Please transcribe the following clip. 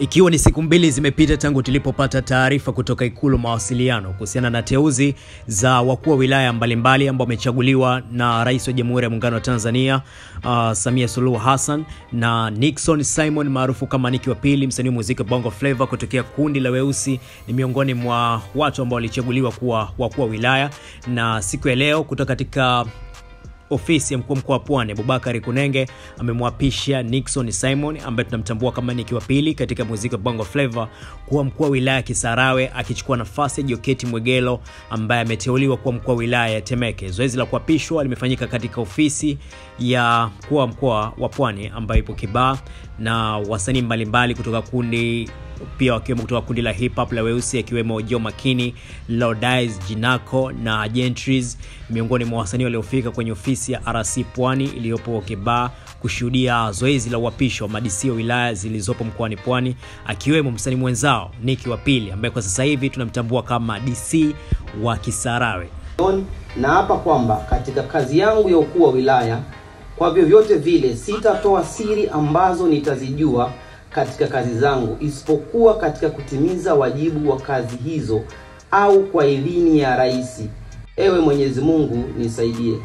Ikiwa ni siku mbili zimepita tangu tulipopata taarifa kutoka Ikulu mawasiliano kuhusiana na teuzi za wakuu wa wilaya mbalimbali ambao wamechaguliwa na Rais wa Jamhuri ya Muungano wa Tanzania uh, Samia Suluhu Hassan na Nixon Simon maarufu kama Niki wa Pili, msanii wa muziki Bongo Flava kutokea kundi la Weusi, ni miongoni mwa watu ambao walichaguliwa kuwa wakuu wa wilaya, na siku ya leo kutoka katika ofisi ya mkuu mkoa wa Pwani Abubakari Kunenge amemwapisha Nixon Simon ambaye tunamtambua kama Niki wa Pili katika muziki wa Bongo Flava kuwa mkuu wa wilaya ya Kisarawe akichukua nafasi ya Joketi Mwegelo ambaye ameteuliwa kuwa mkuu wa wilaya ya Temeke. Zoezi la kuapishwa limefanyika katika ofisi ya mkuu wa mkoa wa Pwani ambayo ipo Kibaa na wasanii mbalimbali kutoka kundi pia wakiwemo kutoka kundi la hip hop la Weusi akiwemo Joe Makini, lodis Jinako na Gentries miongoni mwa wasanii waliofika kwenye ofisi ya RC Pwani iliyopo okeba kushuhudia zoezi la uhapisho wa madisi wa wilaya zilizopo mkoani Pwani akiwemo msanii mwenzao Niki wa Pili ambaye kwa sasa hivi tunamtambua kama DC wa Kisarawe. Na hapa kwamba katika kazi yangu ya ukuu wa wilaya, kwa vyovyote vile sitatoa siri ambazo nitazijua katika kazi zangu isipokuwa katika kutimiza wajibu wa kazi hizo au kwa idhini ya rais. Ewe Mwenyezi Mungu nisaidie.